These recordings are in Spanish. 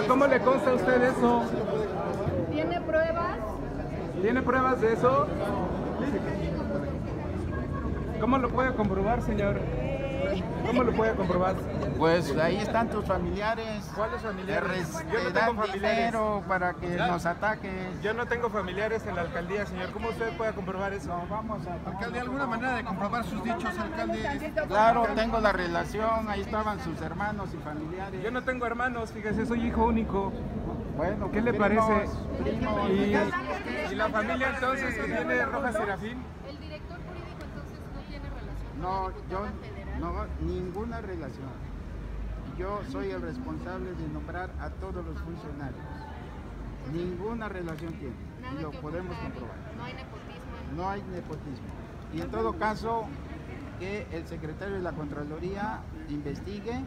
Oiga, ¿cómo le consta a usted eso? ¿Tiene pruebas? ¿Tiene pruebas de eso? ¿Cómo lo puede comprobar, señor? ¿Cómo lo puede comprobar? Pues ahí están tus familiares. ¿Cuáles familiares? res- Yo no tengo familiares. dinero para que nos ataques. Yo no tengo familiares en la alcaldía, señor. ¿Cómo usted puede comprobar eso? No, vamos a... Alcalde, ¿alguna manera de comprobar sus dichos, alcalde? Claro, tengo la relación, ahí estaban sus hermanos y familiares. Yo no tengo hermanos, fíjese, soy hijo único. Bueno, ¿Qué le primos, parece? primos. Y, y la familia entonces que tiene Roja Serafín. No, yo no, ninguna relación. Yo soy el responsable de nombrar a todos los funcionarios. Ninguna relación tiene. Y lo podemos comprobar. No hay nepotismo. en- No hay nepotismo. Y en todo caso, que el secretario de la Contraloría investigue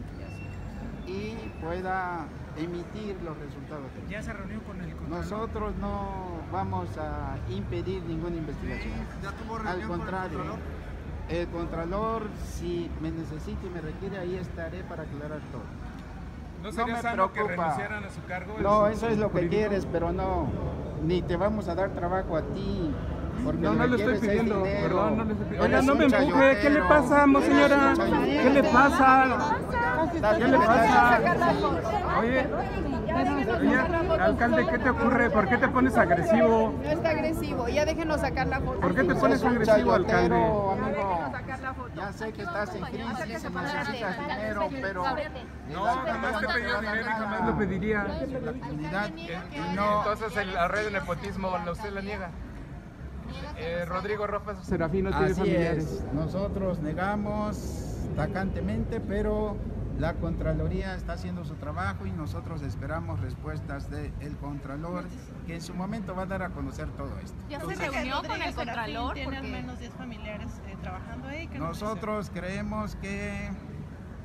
y pueda emitir los resultados. Ya se reunió con el Nosotros no vamos a impedir ninguna investigación. ¿Ya tuvo Al reunión con el contrario, Contralor? El Contralor, si me necesita y me requiere, ahí estaré para aclarar todo. ¿No No sería me sano que preocupa. renunciaran a su cargo? No, eso es lo que jurídico? quieres, pero no, ni te vamos a dar trabajo a ti. Porque No, lo no que le estoy pidiendo, perdón, no le estoy pidiendo. Oiga, no me empuje, ¿qué le pasa, señora? ¿Qué le pasa? ¿Qué le pasa? Oye, oye, alcalde, ¿qué te ocurre? ¿Por qué te pones agresivo? No está agresivo. Ya déjenos sacar la foto. ¿Por qué te pones agresivo, alcalde? Ya sé que estás en crisis y necesitas dinero, pero No, jamás te pedido dinero y jamás lo pediría. la comunidad y no Entonces el- la red de nepotismo, ¿usted la niega? Eh, Rodrigo Rojas Serafín no tiene Así familiares. es, nosotros negamos tacantemente, pero la Contraloría está haciendo su trabajo y nosotros esperamos respuestas del Contralor, que en su momento va a dar a conocer todo esto. ¿Ya se Entonces, reunió con el Contralor? Tiene al menos 10 familiares eh, trabajando ahí. Nosotros creemos que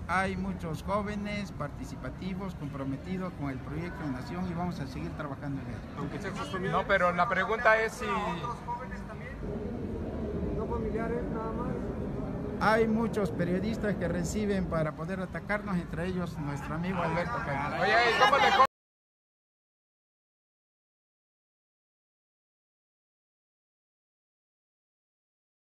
hay muchos jóvenes participativos, comprometidos con el proyecto de Nación y vamos a seguir trabajando en él. No, pero la pregunta es si... Hay muchos periodistas que reciben para poder atacarnos, entre ellos nuestro amigo Alberto Cañón.